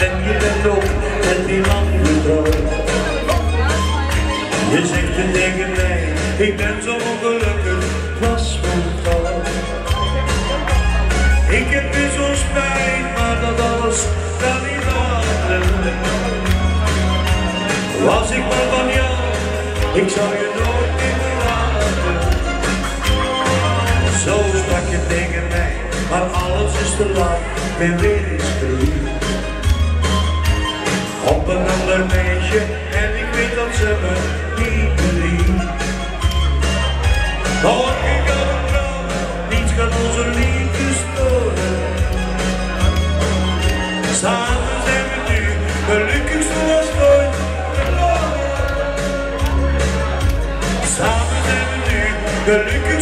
En je bent op met die. Je zegt je tegen mij, ik ben zo ongelukkig, was mijn fout. Ik heb nu zo'n spijt, maar dat alles kan niet laten. Was ik maar van jou, ik zou je nooit meer verlaten. Zo sprak je tegen mij, maar alles is te laat, ben weer eens verliefd. Op een ander meisje en ik weet dat ze me niet belieft. Maar ik het wel, niets kan onze liefde storen. Samen zijn we nu gelukkig zoals nooit tevoren. Samen zijn we nu gelukkig